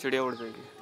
चिड़िया उड़ जाएगी।